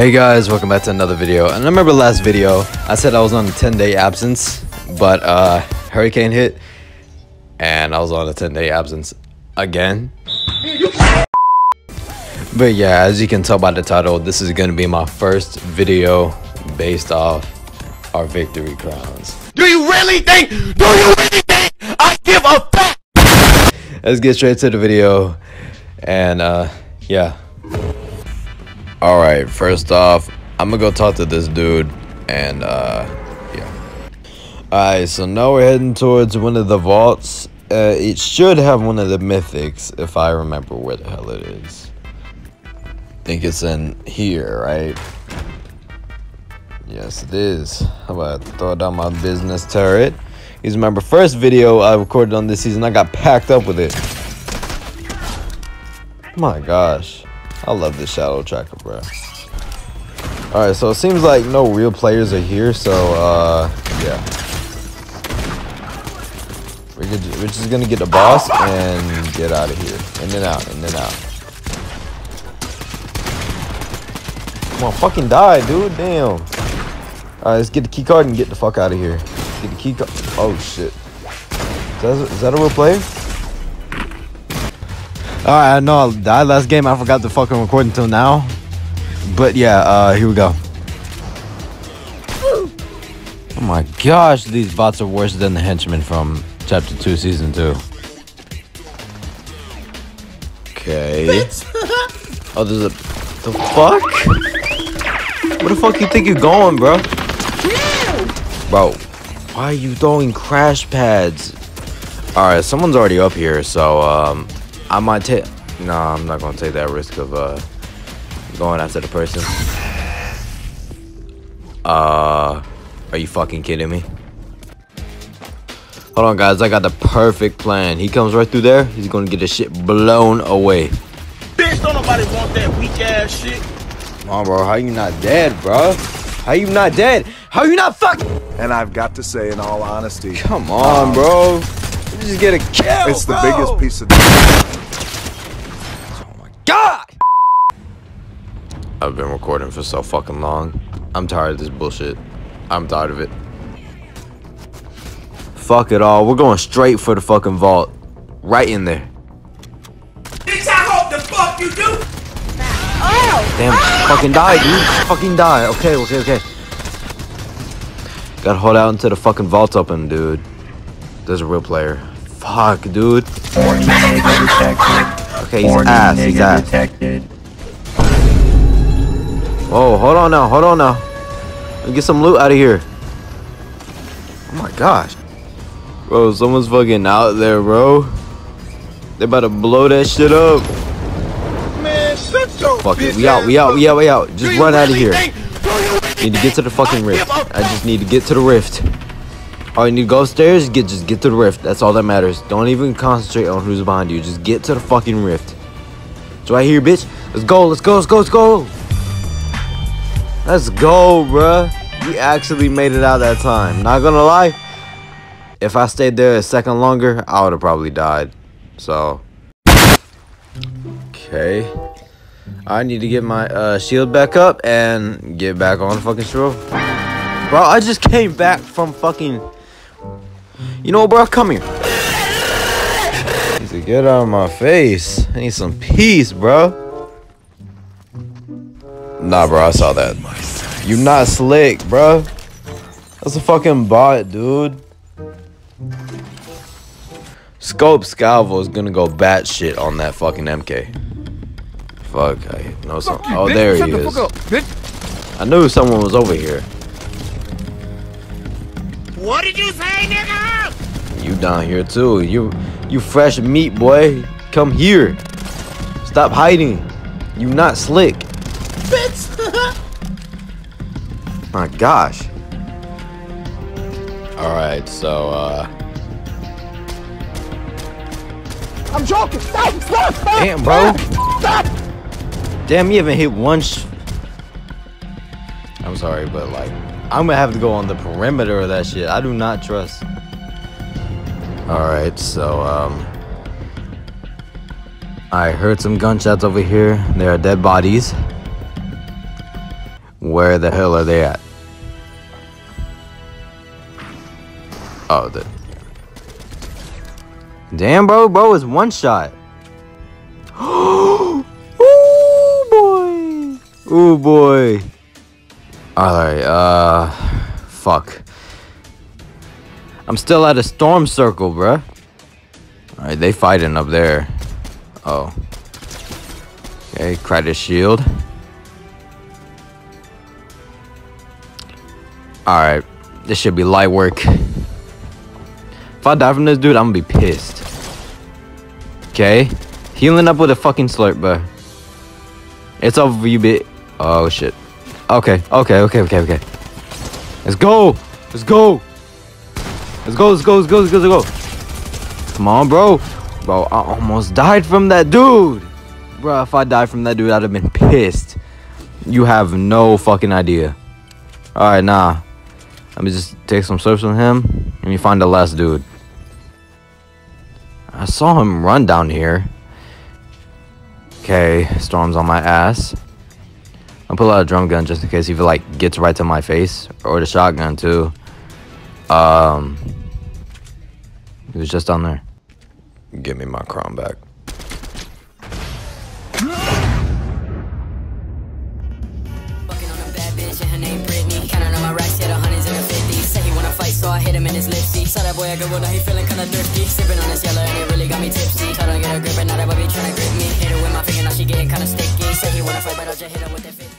Hey guys, welcome back to another video. And I remember last video, I said I was on a 10 day absence, but uh, hurricane hit, and I was on a 10 day absence again. But yeah, as you can tell by the title, this is gonna be my first video based off our victory crowns. Do you really think? Do you really think I give a fuck? Let's get straight to the video, and uh, yeah. All right, first off, I'm gonna go talk to this dude, and uh, yeah. All right, so now we're heading towards one of the vaults. Uh, it should have one of the mythics, if I remember where the hell it is. I think it's in here, right? Yes, it is. How about I throw down my business turret? Because remember, first video I recorded on this season, I got packed up with it. My gosh. I love this shadow tracker, bro. Alright, so it seems like no real players are here, so, uh, yeah. We're, good, we're just gonna get the boss and get out of here. In and out, in and out. Come on, fucking die, dude. Damn. Alright, let's get the key card and get the fuck out of here. Get the key card. Oh, shit. Is that, is that a real player? Alright, I know I died last game. I forgot to fucking record until now. But yeah, uh, here we go. Oh my gosh, these bots are worse than the henchmen from chapter 2, season 2. Okay. oh, there's a. The fuck? Where the fuck you think you're going, bro? Bro, why are you throwing crash pads? Alright, someone's already up here, so, um, I might take. No, I'm not gonna take that risk of uh going after the person. Uh, are you fucking kidding me? Hold on, guys. I got the perfect plan. He comes right through there. He's gonna get his shit blown away. Bitch, don't nobody want that weak ass shit. Come on, bro. How you not dead, bro? How you not dead? How you not fuck? And I've got to say, in all honesty, Come on, bro. You just get a kill. it's the bro. biggest piece of. I've been recording for so fucking long. I'm tired of this bullshit. I'm tired of it. Fuck it all. We're going straight for the fucking vault. Right in there. Bitch, I hope the fuck you do. Damn, fucking die, dude. Fucking die. Okay, okay, okay. Gotta hold out until the fucking vault's open, dude. There's a real player. Fuck, dude. Okay, he's ass. He's ass. Whoa, hold on now, hold on now. Let me get some loot out of here. Oh my gosh. Bro, someone's fucking out there, bro. They about to blow that shit up. Man, shut your Fuck it, we out, we out, we out, we out. Just run out of here. think- do you really Need to get to the fucking rift. I just need to get to the rift. All you need to go upstairs, get just get to the rift. That's all that matters. Don't even concentrate on who's behind you. Just get to the fucking rift. It's right here, bitch. Let's go, let's go, let's go, let's go. Let's go, bruh. We actually made it out that time. Not gonna lie. If I stayed there a second longer, I would have probably died. So. Okay. I need to get my uh, shield back up and get back on the fucking stroll. Bro, I just came back from fucking. You know, what, bro, come here. Need to get out of my face. I need some peace, bro. Nah, bro, I saw that. You not slick, bro. That's a fucking bot, dude. Scope Scalvo is gonna go batshit on that fucking MK. Fuck, I know some. Oh, there he is. I knew someone was over here. What did you say, nigga? You down here too. You you fresh meat, boy. Come here. Stop hiding. You not slick. My gosh. Alright, so uh I'm joking. Stop, stop, stop. Damn, bro. Stop. Damn, you haven't hit one sh I'm sorry, but like I'm gonna have to go on the perimeter of that shit. I do not trust. Alright, so um I heard some gunshots over here. There are dead bodies. Where the hell are they at? Oh, the. Damn, bro, bro, is one shot. oh, boy. Oh, boy. Alright, uh. Fuck. I'm still at a storm circle, bruh. Alright, they fighting up there. Oh. Okay, credit shield. Alright, this should be light work. If I die from this dude, I'm gonna be pissed. Okay, healing up with a fucking slurp, bro. It's over you, bit. Oh shit. Okay, okay, okay, okay, okay. Let's go. Let's go. Let's go. Let's go. Let's go. Let's go. Let's go. Come on, bro. Bro, I almost died from that dude. Bro, if I died from that dude, I'd have been pissed. You have no fucking idea. Alright, nah. Let me just take some slurps on him. Let me find the last dude. I saw him run down here. Okay, Storm's on my ass. I'll pull out a drum gun just in case he like gets right to my face. Or the shotgun too. Um He was just down there. Give me my crown back. Boy I well, now he feeling kinda thirsty. Sipping on this yellow and it really got me tipsy. Told to get a grip, and now that baby tryna grip me. Hit her with my finger, now she getting kinda sticky. Say he wanna fight, but I'll just hit her with that 50.